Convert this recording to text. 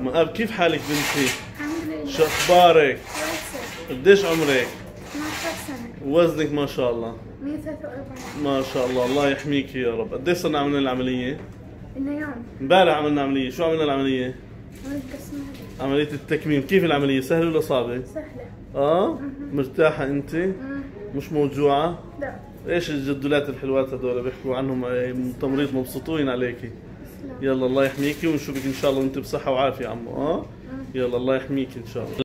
مآب كيف حالك بنتي؟ الحمد لله شو أخبارك؟ قديش عمرك؟ 12 سنة وزنك ما شاء الله 143 ما شاء الله الله يحميك يا رب قديش صرنا عملنا العملية؟ إنه يوم امبارح عملنا عملية شو عملنا العملية؟ عملية التكميم كيف العملية سهلة ولا صعبة؟ سهلة آه مرتاحة؟ مم. مش موجوعة؟ لا إيش الجدولات الحلوات هذول بيحكوا عنهم آه، تمريض مبسوطين عليكي يلا الله يحميكي ونشوفك إن شاء الله وأنت بصحة وعافية عمو. آه يلا الله يحميك إن شاء الله.